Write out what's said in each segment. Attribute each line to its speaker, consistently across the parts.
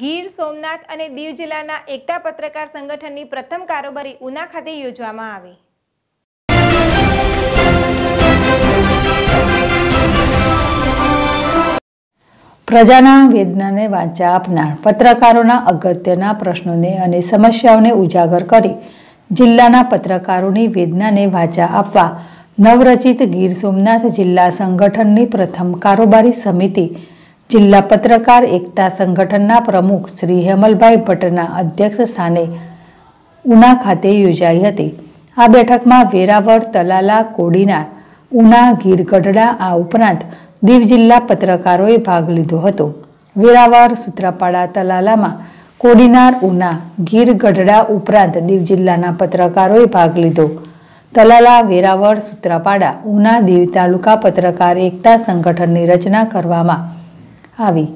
Speaker 1: ગીર, સોમનાથ અને દીવ જિલ્લાના એકતા પત્રકાર સંગઠનની પ્રથમ કારોબારી ઉના ખાતે યોજવામાં આવી.
Speaker 2: પ્રજાના વેદનાને વાંચા આપનાર પત્રકારોના અગત્યના પ્રશ્નોને અને સમસ્યાઓને ઉજાગર કરી જિલ્લાના પત્રકારોની વેદનાને વાંચા આપવા નવરચિત ગીર, સોમનાથ જિલ્લા સંગઠનની પ્રથમ કારોબારી સમિતિ જિલ્લા પત્રકાર એકતા સંગઠનના પ્રમુખ શ્રી હેમલભાઈ ભટ્ટના અધ્યક્ષ સ્થાને ઉના ખાતે યોજાઈ હતી. આ બેઠકમાં વેરાવળ, તલાલા, કોડીનાર, ઉના ગીર ગઢડા આ ઉપરાંત દીવ જિલ્લા પત્રકારોએ ભાગ લીધો હતો. વેરાવળ, સૂત્રાપાડા, તલાલામાં કોડીનાર, ઉના ગીર ગઢડા ઉપરાંત દીવ જિલ્લાના પત્રકારોએ ભાગ લીધો. તલાલા, વેરાવળ, સૂત્રાપાડા, ઉના દીવ તાલુકા પત્રકાર એકતા સંગઠનની રચના કરવામાં આવી.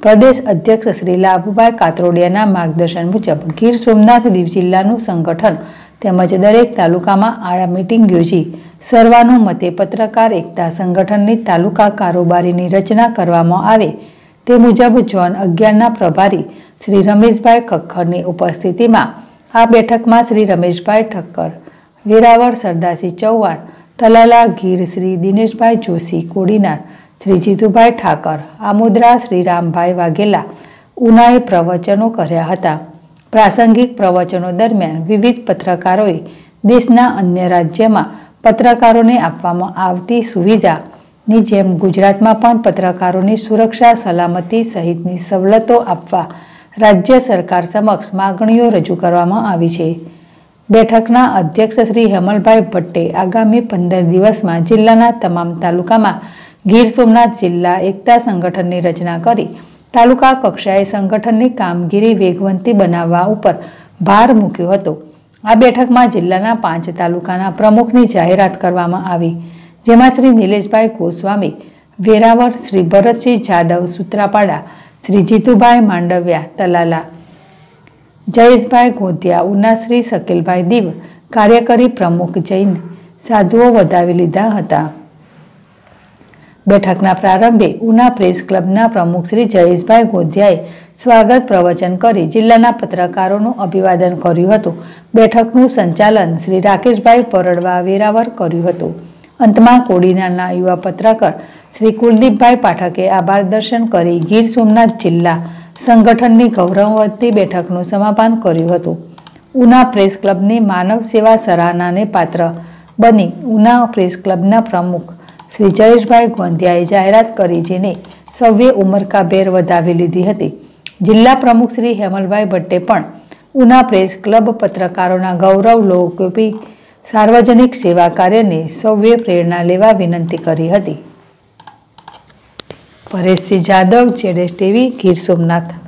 Speaker 2: પ્રદેશ અધ્યક્ષ શ્રી લાભુભાઈ કાતરોડિયાના માર્ગદર્શન મુજબ ગીર સોમનાથ દીવ જિલ્લાનું સંગઠન તેમજ દરેક તાલુકામાં આ મિટિંગ યોજી સર્વાનુમતે પત્રકાર એકતા સંગઠનની તાલુકા કારોબારીની રચના કરવામાં આવે તે મુજબ ઝોન અગિયારના પ્રભારી શ્રી રમેશભાઈ ખક્ખરની ઉપસ્થિતિમાં આ બેઠકમાં શ્રી રમેશભાઈ ઠક્કર, વેરાવળ સરદારસિંહ ચૌહાણ, તલાલા ગીર શ્રી દિનેશભાઈ જોશી કોડીનાર શ્રી જીતુભાઈ ઠાકર, આમોદરા શ્રી રામભાઈ વાઘેલા ઉનાએ પ્રવચનો કર્યા હતા. પ્રાસંગિક પ્રવચનો દરમિયાન વિવિધ પત્રકારોએ દેશના અન્ય રાજ્યમાં પત્રકારોને આપવામાં આવતી સુવિધાની જેમ ગુજરાતમાં પણ પત્રકારોની સુરક્ષા, સલામતી સહિતની સવલતો આપવા રાજ્ય સરકાર સમક્ષ માગણીઓ રજૂ કરવામાં આવી છે. બેઠકના અધ્યક્ષ શ્રી હેમલભાઈ ભટ્ટે આગામી પંદર દિવસમાં જિલ્લાના તમામ તાલુકામાં ગીર સોમનાથ જિલ્લા એકતા સંગઠનની રચના કરી. તાલુકા કક્ષાએ સંગઠનની કામગીરી વેગવંતી બનાવવા ઉપર ભાર મૂક્યો હતો. આ બેઠકમાં જિલ્લાના પાંચ તાલુકાના પ્રમુખની જાહેરાત કરવામાં આવી, જેમાં શ્રી નિલેશભાઈ ગોસ્વામી, વેરાવળ શ્રી ભરતસિંહ જાદવ સૂત્રાપાડા, શ્રી જીતુભાઈ માંડવ્યા તલાલા, જયેશભાઈ ગોધિયા, ઉનાશ્રી શકીલભાઈ દીવ, કાર્યકરી પ્રમુખ જૈન સાધુઓ વધાવી લીધા હતા. બેઠકના પ્રારંભે ઉના પ્રેસ ક્લબના પ્રમુખ શ્રી જયેશભાઈ ગોંધિયાએ સ્વાગત પ્રવચન કરી જિલ્લાના પત્રકારોનું અભિવાદન કર્યું હતું. બેઠકનું સંચાલન શ્રી રાકેશભાઈ પરડવા વેરાવર કર્યું હતું. અંતમાં કોડીનારના યુવા પત્રકાર શ્રી કુલદીપભાઈ પાઠકે આભાર દર્શન કરી ગીર સોમનાથ જિલ્લા સંગઠનની ગૌરવવતી બેઠકનું સમાપન કર્યું હતું. ઉના પ્રેસ ક્લબની માનવ સેવા સરાહનાને પાત્ર બની ઉના પ્રેસ ક્લબના પ્રમુખ શ્રી જયેશભાઈ ગોંધિયાએ જાહેરાત કરી જેને સૌએ ઉમરકાભેર વધાવી લીધી હતી. જિલ્લા પ્રમુખ શ્રી હેમલભાઈ ભટ્ટે પણ ઉના પ્રેસ ક્લબ પત્રકારોના ગૌરવ લોકોપી સાર્વજનિક સેવા કાર્યને સૌએ પ્રેરણા લેવા વિનંતી કરી હતી. પરેશસિંહ જાદવ જેડેશ ટીવી, ગીર સોમનાથ.